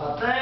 olmadı.